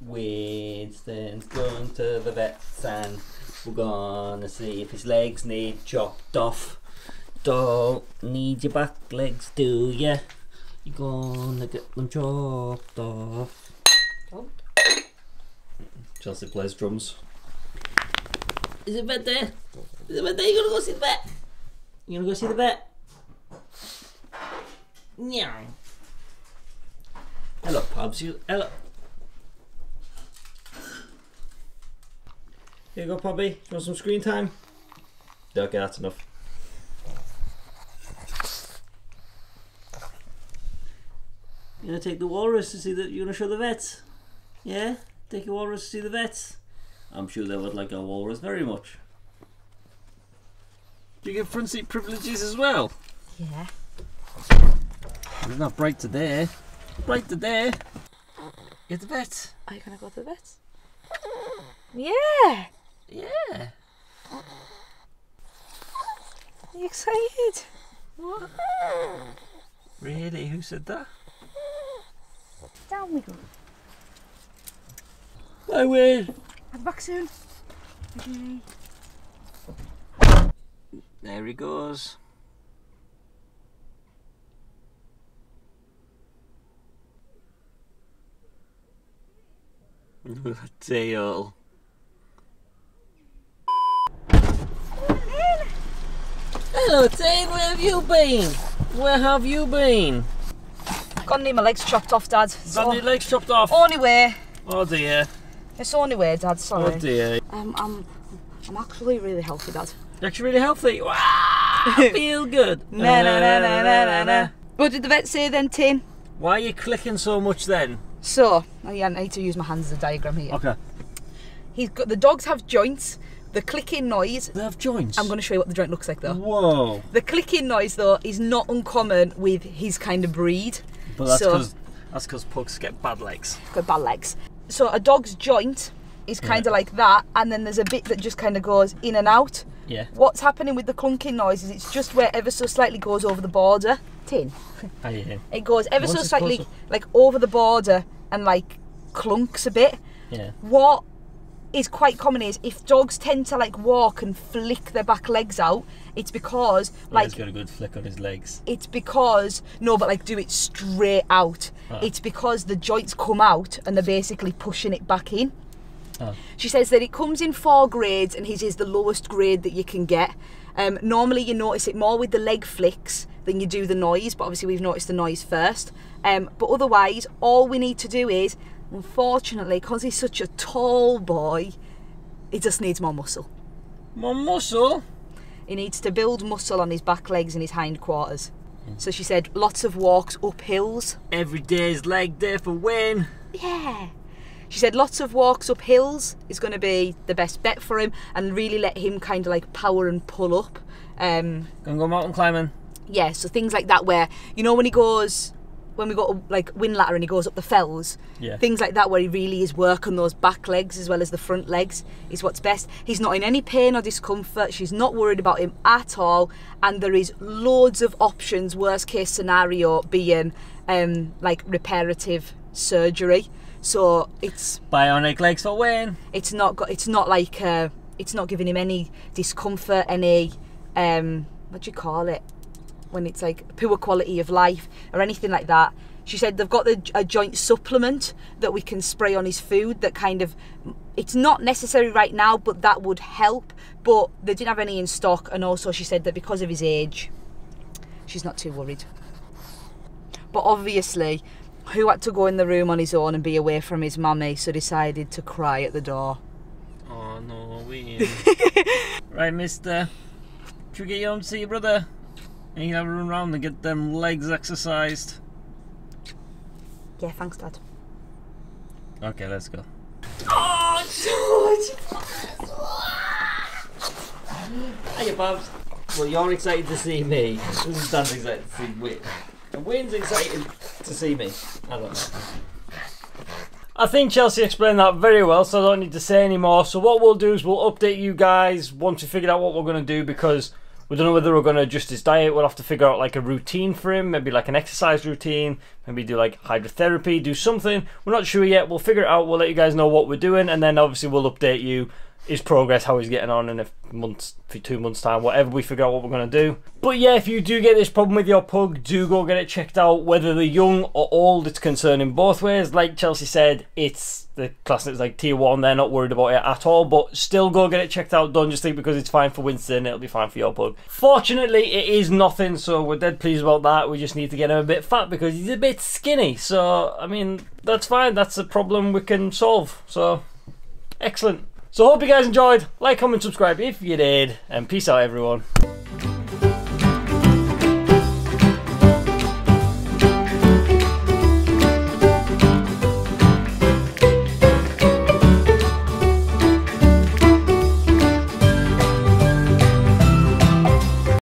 Winston's gone to the vet's and we're gonna see if his legs need chopped off. Don't need your back legs, do ya? You're gonna get them chopped off. Chelsea plays drums. Is it vet there? Is it vet there? You gonna go see the vet? You gonna go see the vet? Meow. Hello, Pubs. You hello. Here you go, Pobby. You want some screen time? Okay, that's enough. You gonna take the walrus to see the? You gonna show the vets? Yeah, take your walrus to see the vets. I'm sure they would like a walrus very much. Do you get front seat privileges as well? Yeah. It's not bright today. Bright today. Get the vet. Are you gonna go to the vet? Yeah. Yeah. Are you excited? What? Really? Who said that? Down we go. I win. I'll be back soon. Okay. There he goes. Tail. Tate. Where have you been? Where have you been? Gonna need my legs chopped off, Dad. So, your legs chopped off. only way. Oh dear. It's only way, Dad. Sorry. Oh dear. Um, I'm, I'm actually really healthy, Dad. You're actually really healthy. Wow. Feel good. Na na na na na na na. What did the vet say then, Tin? Why are you clicking so much then? So, oh yeah, I need to use my hands as a diagram here. Okay. He's got the dogs have joints. The clicking noise. They have joints. I'm going to show you what the joint looks like though. Whoa. The clicking noise though is not uncommon with his kind of breed. But that's So- because that's because pugs get bad legs. Got bad legs. So a dog's joint is kind of like that, and then there's a bit that just kind of goes in and out. Yeah. What's happening with the clunking noise is it's just where ever so slightly goes over the border. Tin. Ah, Hear him. It goes ever Once so slightly closer. like over the border and like clunks a bit. Yeah. What is quite common is if dogs tend to like walk and flick their back legs out, it's because Like, he's got a good flick on his legs. it's because no, but like do it straight out. Ah. It's because the joints come out and they're basically pushing it back in. Oh. She says that it comes in four grades and his is the lowest grade that you can get. Um, normally you notice it more with the leg flicks than you do the noise, but obviously we've noticed the noise first. Um, but otherwise, all we need to do is, unfortunately, because he's such a tall boy, he just needs more muscle. More muscle. He needs to build muscle on his back legs and his hind quarters. So she said lots of walks up hills. Every day's leg day for win. Yeah. She said lots of walks up hills is going to be the best bet for him and really let him kind of like power and pull up. Um, Gonna go mountain climbing. yeah, so things like that where, you know, when he goes, when we go to like Whinlatter and he goes up the fells, Yeah. things like that where he really is working those back legs as well as the front legs is what's best. He's not in any pain or discomfort. She's not worried about him at all, and there is loads of options. Worst case scenario being um, like reparative surgery. So it's Bionic legs for win. it's not got it's not like uh, it's not giving him any discomfort, any um, what do you call it when it's like poor quality of life or anything like that. She said they've got the, a joint supplement that we can spray on his food that kind of it's not necessary right now, but that would help. But they didn't have any in stock, and also she said that because of his age, she's not too worried. But obviously, who had to go in the room on his own and be away from his mummy, so decided to cry at the door. Oh no, win. right, mister. Should we get you home to see your brother? And you can have a run around and get them legs exercised. Yeah, thanks, Dad. Okay, let's go. Oh, George! Hiya, Bobs. Well, you're excited to see me. Dan's excited to see Win. And Win's excited to see me. I don't know. I think Chelsea explained that very well, so I don't need to say any more. So what we'll do is we'll update you guys once we figure out what we're going to do because we don't know whether we're going to adjust his diet. We'll have to figure out like a routine for him, maybe like an exercise routine, maybe do like hydrotherapy, do something. We're not sure yet. We'll figure it out. We'll let you guys know what we're doing, and then obviously we'll update you his progress, how he's getting on in a months, for two months' time, whatever we figure out what we're going to do. But yeah, if you do get this problem with your pug, do go get it checked out. Whether they're young or old, it's concerning both ways. Like Chelsea said, it's the class that's like tier one, they're not worried about it at all, but still go get it checked out. Don't just think because it's fine for Winston, it'll be fine for your pug. Fortunately, it is nothing, so we're dead pleased about that. We just need to get him a bit fat because he's a bit skinny. So, I mean, that's fine. That's a problem we can solve. So, excellent. So hope you guys enjoyed. Like, comment, subscribe if you did, and peace out everyone.